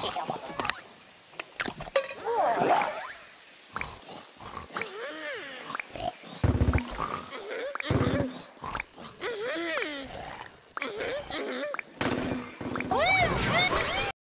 vehicle.